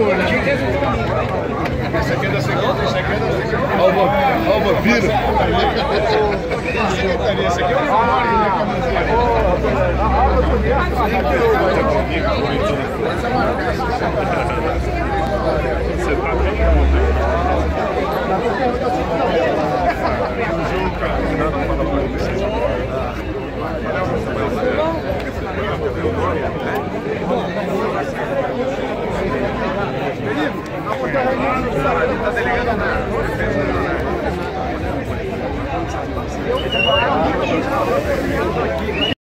Esse aqui é da segunda, esse aqui é da segunda. Alva, alva vira. Esse aqui é o Você tá bem, Thank you. está delegando